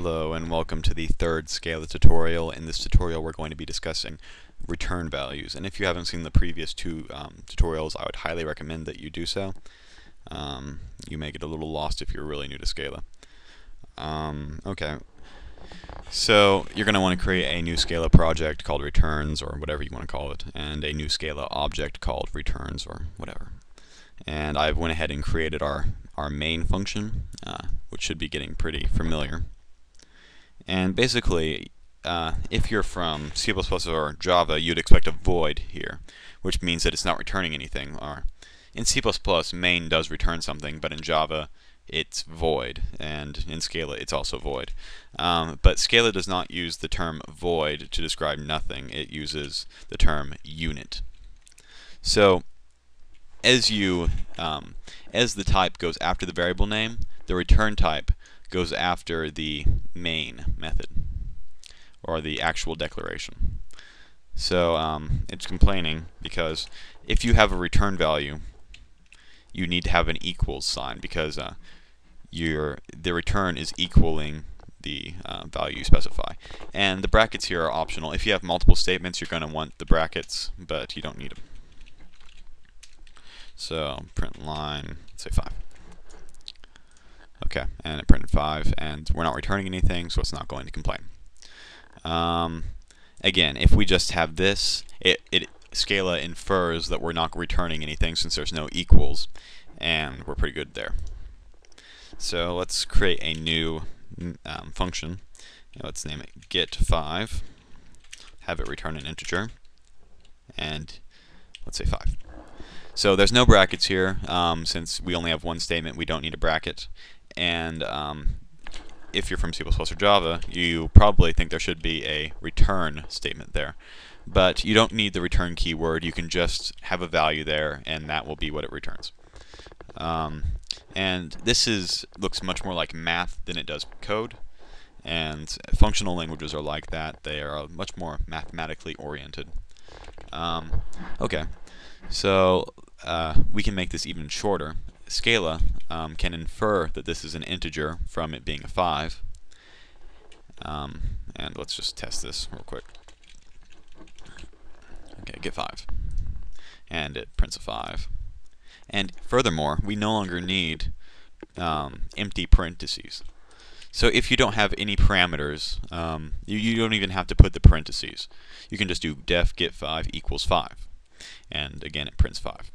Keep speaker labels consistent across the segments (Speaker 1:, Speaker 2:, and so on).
Speaker 1: Hello and welcome to the third Scala tutorial. In this tutorial we're going to be discussing return values and if you haven't seen the previous two um, tutorials I would highly recommend that you do so. Um, you may get a little lost if you're really new to Scala. Um, okay, so you're going to want to create a new Scala project called returns or whatever you want to call it and a new Scala object called returns or whatever. And I've went ahead and created our, our main function uh, which should be getting pretty familiar. And basically, uh, if you're from C++ or Java, you'd expect a void here, which means that it's not returning anything. Or in C++, main does return something, but in Java, it's void, and in Scala, it's also void. Um, but Scala does not use the term void to describe nothing. It uses the term unit. So as you um, as the type goes after the variable name, the return type goes after the main method or the actual declaration. So um, it's complaining because if you have a return value, you need to have an equals sign because uh, your the return is equaling the uh, value you specify. And the brackets here are optional. If you have multiple statements, you're going to want the brackets, but you don't need them. So print line, say 5. Okay, and it printed 5, and we're not returning anything, so it's not going to complain. Um, again, if we just have this, it, it Scala infers that we're not returning anything since there's no equals, and we're pretty good there. So let's create a new um, function. Let's name it get5, have it return an integer, and let's say 5. So there's no brackets here. Um, since we only have one statement, we don't need a bracket and um, if you're from C++ or Java, you probably think there should be a return statement there. But you don't need the return keyword. You can just have a value there, and that will be what it returns. Um, and this is looks much more like math than it does code. And functional languages are like that. They are much more mathematically oriented. Um, okay, so uh, we can make this even shorter. Scala um, can infer that this is an integer from it being a 5. Um, and let's just test this real quick. Okay, get 5. And it prints a 5. And furthermore, we no longer need um, empty parentheses. So if you don't have any parameters, um, you, you don't even have to put the parentheses. You can just do def get 5 equals 5. And again, it prints 5.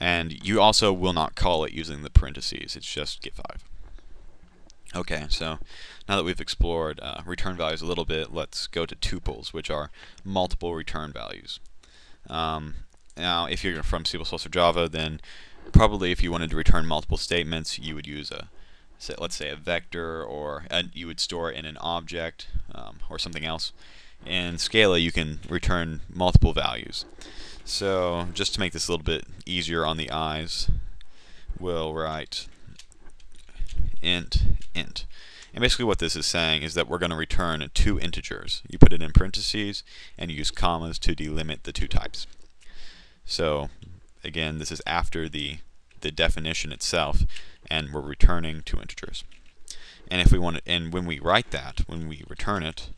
Speaker 1: And you also will not call it using the parentheses. It's just get5. Okay, so now that we've explored uh, return values a little bit, let's go to tuples, which are multiple return values. Um, now, if you're from C++ or Java, then probably if you wanted to return multiple statements, you would use a, say, let's say, a vector, or you would store it in an object um, or something else. In Scala, you can return multiple values. So just to make this a little bit easier on the eyes, we'll write int int. And basically what this is saying is that we're going to return two integers. You put it in parentheses and use commas to delimit the two types. So again, this is after the the definition itself and we're returning two integers. And if we want to, and when we write that, when we return it,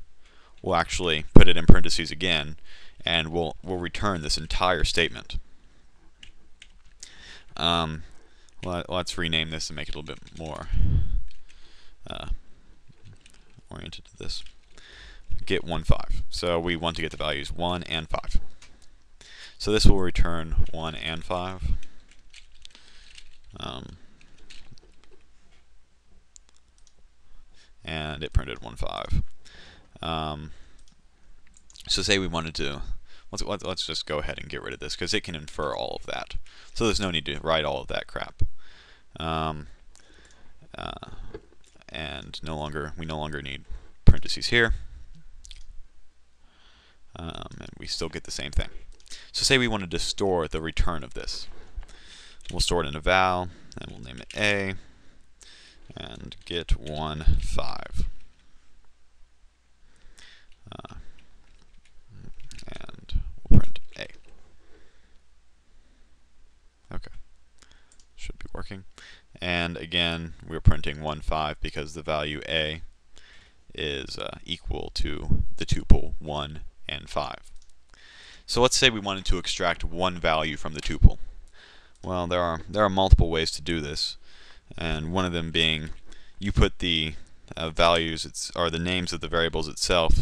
Speaker 1: we'll actually put it in parentheses again and we'll, we'll return this entire statement. Um, let, us rename this and make it a little bit more uh, oriented to this. Get 1, 5. So we want to get the values 1 and 5. So this will return 1 and 5. Um, and it printed 1, 5. Um, so say we wanted to let's, let's, let's just go ahead and get rid of this because it can infer all of that. So there's no need to write all of that crap. Um, uh, and no longer we no longer need parentheses here. Um, and we still get the same thing. So say we wanted to store the return of this. We'll store it in a val, and we'll name it A, and get 1, 5. Uh, working. And again, we're printing 1, 5 because the value a is uh, equal to the tuple 1 and 5. So let's say we wanted to extract one value from the tuple. Well, there are there are multiple ways to do this, and one of them being you put the uh, values it's, or the names of the variables itself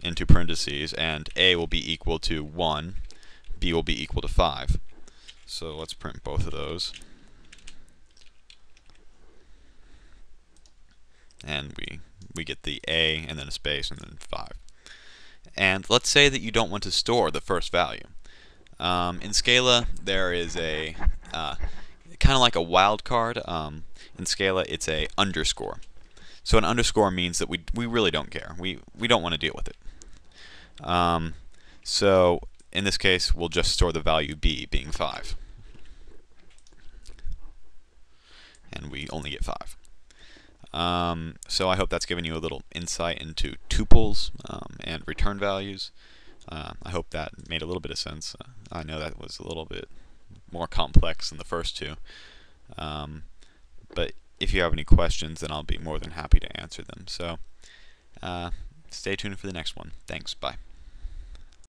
Speaker 1: into parentheses, and a will be equal to 1, b will be equal to 5. So let's print both of those. And we, we get the a and then a space and then 5. And let's say that you don't want to store the first value. Um, in Scala, there is a uh, kind of like a wildcard. Um, in Scala, it's a underscore. So an underscore means that we we really don't care. We we don't want to deal with it. Um, so in this case, we'll just store the value b being 5. And we only get 5. Um, so I hope that's given you a little insight into tuples um, and return values. Uh, I hope that made a little bit of sense. Uh, I know that was a little bit more complex than the first two. Um, but if you have any questions, then I'll be more than happy to answer them. So uh, stay tuned for the next one. Thanks. Bye.